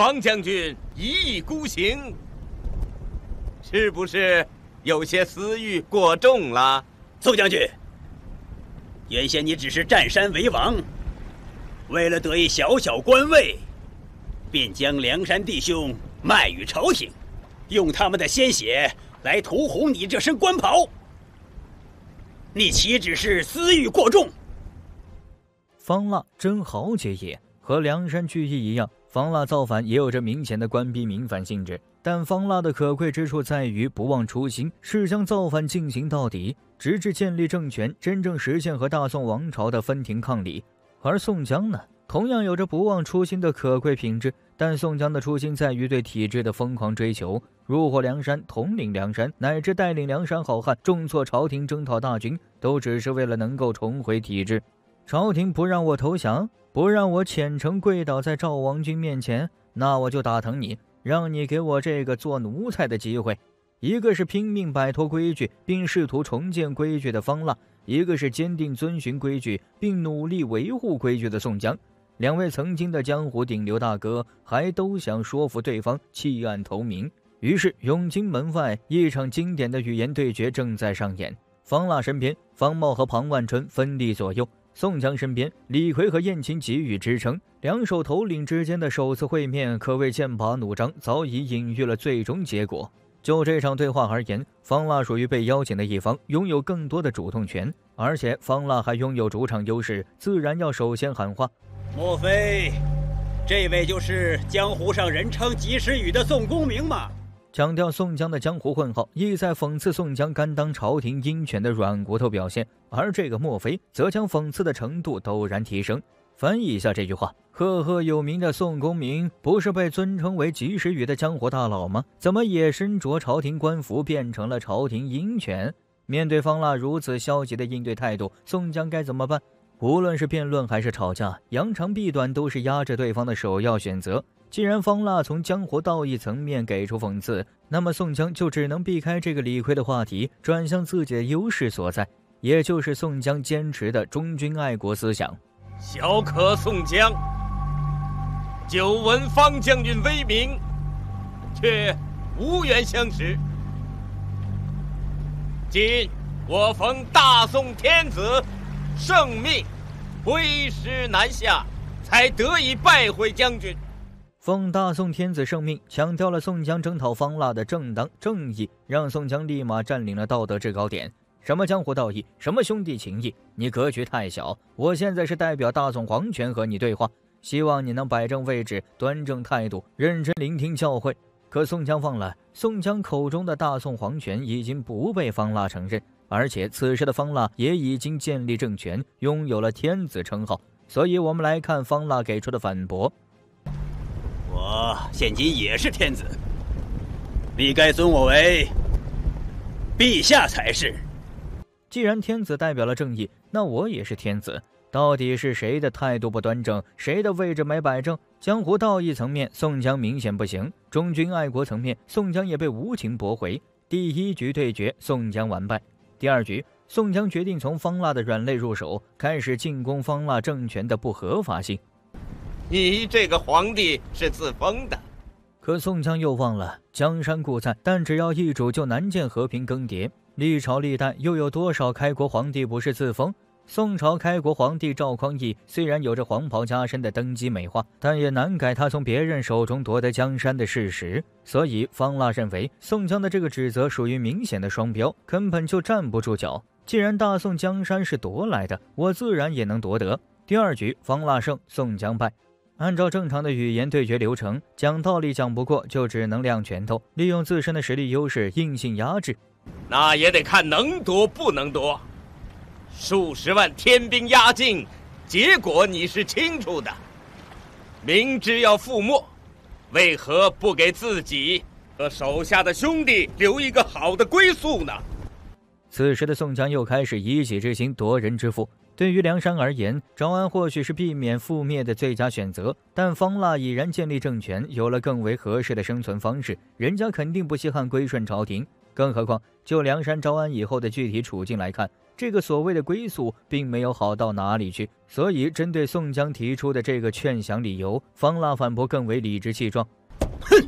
方将军一意孤行，是不是有些私欲过重了？宋将军，原先你只是占山为王，为了得一小小官位，便将梁山弟兄卖与朝廷，用他们的鲜血来涂红你这身官袍。你岂止是私欲过重？方腊真豪杰也，和梁山聚义一样，方腊造反也有着明显的官逼民反性质。但方腊的可贵之处在于不忘初心，是将造反进行到底。直至建立政权，真正实现和大宋王朝的分庭抗礼。而宋江呢，同样有着不忘初心的可贵品质，但宋江的初心在于对体制的疯狂追求，入伙梁山，统领梁山，乃至带领梁山好汉重挫朝廷，征讨大军，都只是为了能够重回体制。朝廷不让我投降，不让我虔诚跪倒在赵王军面前，那我就打疼你，让你给我这个做奴才的机会。一个是拼命摆脱规矩并试图重建规矩的方腊，一个是坚定遵循规矩并努力维护规矩的宋江。两位曾经的江湖顶流大哥还都想说服对方弃暗投明。于是，永金门外一场经典的语言对决正在上演。方腊身边，方茂和庞万春分立左右；宋江身边，李逵和燕青给予支撑。两手头领之间的首次会面可谓剑拔弩张，早已隐喻了最终结果。就这场对话而言，方腊属于被邀请的一方，拥有更多的主动权，而且方腊还拥有主场优势，自然要首先喊话。莫非，这位就是江湖上人称及时雨的宋公明吗？强调宋江的江湖混号，意在讽刺宋江甘当朝廷鹰犬的软骨头表现，而这个莫非则将讽刺的程度陡然提升。翻译一下这句话：赫赫有名的宋公明，不是被尊称为及时雨的江湖大佬吗？怎么也身着朝廷官服，变成了朝廷鹰犬？面对方腊如此消极的应对态度，宋江该怎么办？无论是辩论还是吵架，扬长避短都是压制对方的首要选择。既然方腊从江湖道义层面给出讽刺，那么宋江就只能避开这个理亏的话题，转向自己的优势所在，也就是宋江坚持的忠君爱国思想。小可宋江，久闻方将军威名，却无缘相识。今我奉大宋天子圣命，挥师南下，才得以拜会将军。奉大宋天子圣命，强调了宋江征讨方腊的正当正义，让宋江立马占领了道德制高点。什么江湖道义，什么兄弟情谊，你格局太小。我现在是代表大宋皇权和你对话，希望你能摆正位置，端正态度，认真聆听教诲。可宋江放了，宋江口中的大宋皇权已经不被方腊承认，而且此时的方腊也已经建立政权，拥有了天子称号。所以，我们来看方腊给出的反驳：我现今也是天子，你该尊我为陛下才是。既然天子代表了正义，那我也是天子。到底是谁的态度不端正，谁的位置没摆正？江湖道义层面，宋江明显不行；忠君爱国层面，宋江也被无情驳回。第一局对决，宋江完败。第二局，宋江决定从方腊的软肋入手，开始进攻方腊政权的不合法性。你这个皇帝是自封的。可宋江又忘了，江山固在，但只要易主，就难见和平更迭。历朝历代又有多少开国皇帝不是自封？宋朝开国皇帝赵匡胤虽然有着黄袍加身的登基美化，但也难改他从别人手中夺得江山的事实。所以方腊认为宋江的这个指责属于明显的双标，根本就站不住脚。既然大宋江山是夺来的，我自然也能夺得。第二局方腊胜，宋江败。按照正常的语言对决流程，讲道理讲不过，就只能亮拳头，利用自身的实力优势硬性压制。那也得看能夺不能夺，数十万天兵压境，结果你是清楚的。明知要覆没，为何不给自己和手下的兄弟留一个好的归宿呢？此时的宋江又开始以己之心夺人之腹。对于梁山而言，招安或许是避免覆灭的最佳选择，但方腊已然建立政权，有了更为合适的生存方式，人家肯定不稀罕归顺朝廷。更何况，就梁山招安以后的具体处境来看，这个所谓的归宿并没有好到哪里去。所以，针对宋江提出的这个劝降理由，方腊反驳更为理直气壮：“哼，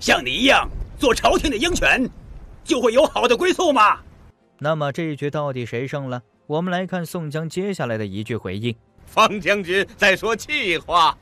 像你一样做朝廷的鹰犬，就会有好的归宿吗？”那么这一局到底谁胜了？我们来看宋江接下来的一句回应：“方将军在说气话。”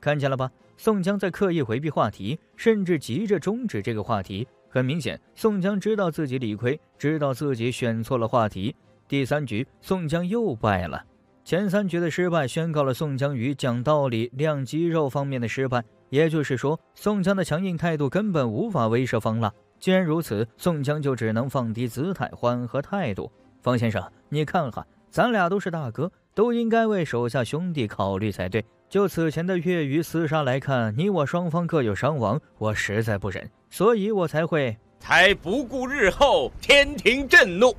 看见了吧？宋江在刻意回避话题，甚至急着终止这个话题。很明显，宋江知道自己理亏，知道自己选错了话题。第三局，宋江又败了。前三局的失败，宣告了宋江于讲道理、亮肌肉方面的失败。也就是说，宋江的强硬态度根本无法威慑方腊。既然如此，宋江就只能放低姿态，缓和态度。方先生，你看哈，咱俩都是大哥，都应该为手下兄弟考虑才对。就此前的月余厮杀来看，你我双方各有伤亡，我实在不忍，所以我才会才不顾日后天庭震怒，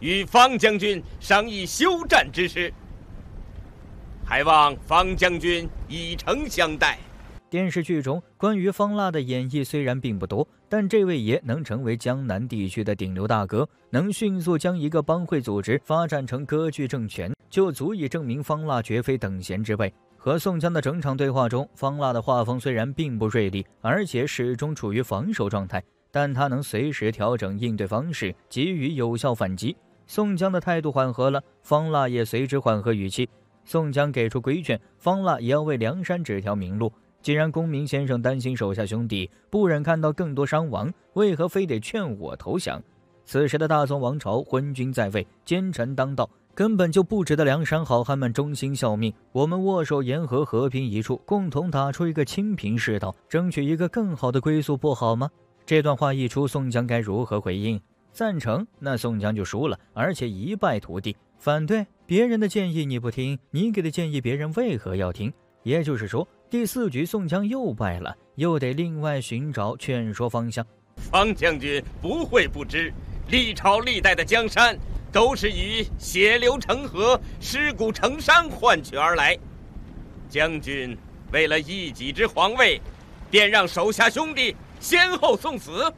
与方将军商议休战之事。还望方将军以诚相待。电视剧中关于方腊的演绎虽然并不多，但这位爷能成为江南地区的顶流大哥，能迅速将一个帮会组织发展成割据政权，就足以证明方腊绝非等闲之辈。和宋江的整场对话中，方腊的画风虽然并不锐利，而且始终处于防守状态，但他能随时调整应对方式，给予有效反击。宋江的态度缓和了，方腊也随之缓和语气。宋江给出规劝，方腊也要为梁山指条明路。既然公明先生担心手下兄弟不忍看到更多伤亡，为何非得劝我投降？此时的大宋王朝昏君在位，奸臣当道，根本就不值得梁山好汉们忠心效命。我们握手言和，和平一处，共同打出一个清平世道，争取一个更好的归宿，不好吗？这段话一出，宋江该如何回应？赞成，那宋江就输了，而且一败涂地；反对，别人的建议你不听，你给的建议别人为何要听？也就是说。第四局，宋江又败了，又得另外寻找劝说方向。方将军不会不知，历朝历代的江山都是以血流成河、尸骨成山换取而来。将军为了一己之皇位，便让手下兄弟先后送死。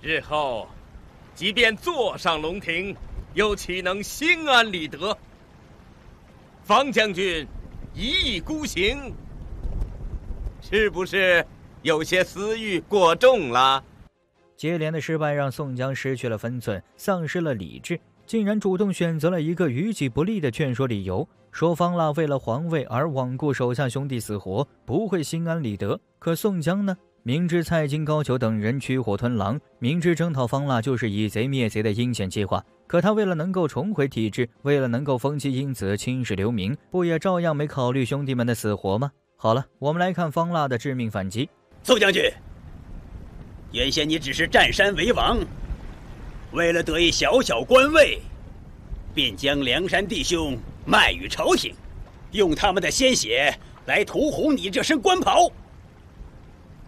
日后，即便坐上龙庭，又岂能心安理得？方将军一意孤行。是不是有些私欲过重了？接连的失败让宋江失去了分寸，丧失了理智，竟然主动选择了一个于己不利的劝说理由，说方腊为了皇位而罔顾手下兄弟死活，不会心安理得。可宋江呢？明知蔡京、高俅等人驱火吞狼，明知征讨方腊就是以贼灭贼的阴险计划，可他为了能够重回体制，为了能够封妻荫子、青史留名，不也照样没考虑兄弟们的死活吗？好了，我们来看方腊的致命反击。宋将军，原先你只是占山为王，为了得一小小官位，便将梁山弟兄卖与朝廷，用他们的鲜血来涂红你这身官袍。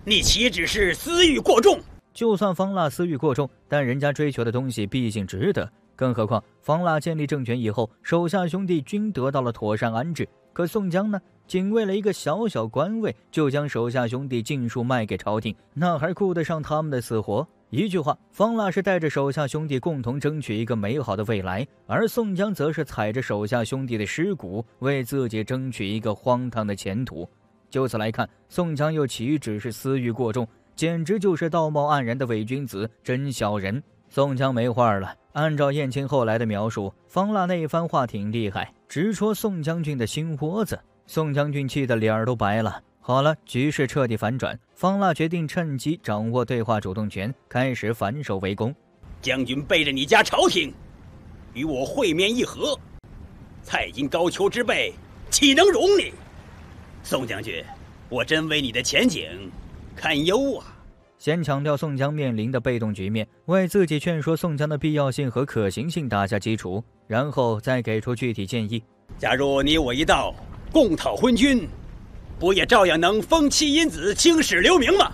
你岂止是私欲过重？就算方腊私欲过重，但人家追求的东西毕竟值得。更何况方腊建立政权以后，手下兄弟均得到了妥善安置。可宋江呢？仅为了一个小小官位，就将手下兄弟尽数卖给朝廷，那还顾得上他们的死活？一句话，方腊是带着手下兄弟共同争取一个美好的未来，而宋江则是踩着手下兄弟的尸骨，为自己争取一个荒唐的前途。就此来看，宋江又岂止是私欲过重，简直就是道貌岸然的伪君子、真小人。宋江没话了。按照燕青后来的描述，方腊那一番话挺厉害，直戳宋将军的心窝子。宋将军气得脸儿都白了。好了，局势彻底反转，方腊决定趁机掌握对话主动权，开始反手围攻。将军背着你家朝廷，与我会面议和，蔡京、高俅之辈岂能容你？宋将军，我真为你的前景堪忧啊！先强调宋江面临的被动局面，为自己劝说宋江的必要性和可行性打下基础，然后再给出具体建议。假如你我一道。共讨昏君，不也照样能封妻荫子、青史留名吗？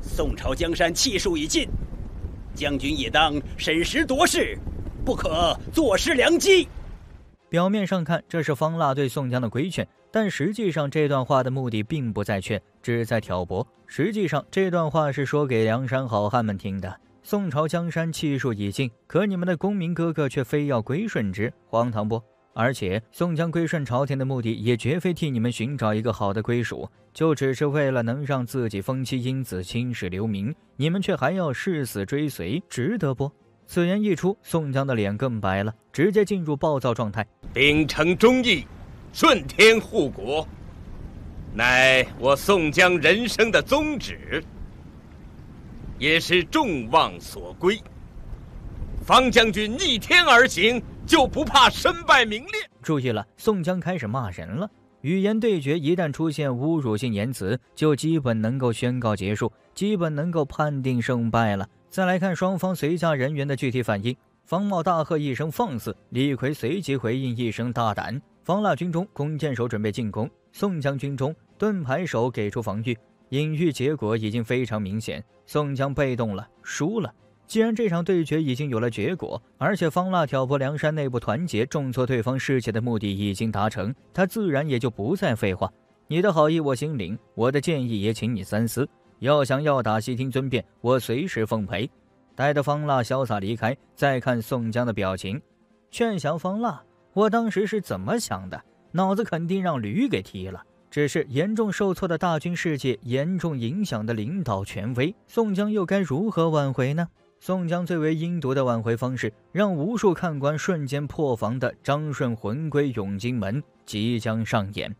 宋朝江山气数已尽，将军也当审时度势，不可坐失良机。表面上看，这是方腊对宋江的规劝，但实际上这段话的目的并不在劝，只在挑拨。实际上，这段话是说给梁山好汉们听的。宋朝江山气数已尽，可你们的公民哥哥却非要归顺之，荒唐不？而且宋江归顺朝廷的目的，也绝非替你们寻找一个好的归属，就只是为了能让自己封妻因子青史留名，你们却还要誓死追随，值得不？此言一出，宋江的脸更白了，直接进入暴躁状态。秉承忠义，顺天护国，乃我宋江人生的宗旨。也是众望所归。方将军逆天而行，就不怕身败名裂？注意了，宋江开始骂人了。语言对决一旦出现侮辱性言辞，就基本能够宣告结束，基本能够判定胜败了。再来看双方随驾人员的具体反应。方茂大喝一声“放肆”，李逵随即回应一声“大胆”。方腊军中弓箭手准备进攻，宋江军中盾牌手给出防御。隐喻结果已经非常明显，宋江被动了，输了。既然这场对决已经有了结果，而且方腊挑拨梁山内部团结、重挫对方士气的目的已经达成，他自然也就不再废话。你的好意我心领，我的建议也请你三思。要想要打，悉听尊便，我随时奉陪。待得方腊潇洒离开，再看宋江的表情，劝降方腊。我当时是怎么想的？脑子肯定让驴给踢了。只是严重受挫的大军士气，严重影响的领导权威，宋江又该如何挽回呢？宋江最为阴毒的挽回方式，让无数看官瞬间破防的张顺魂归永金门即将上演。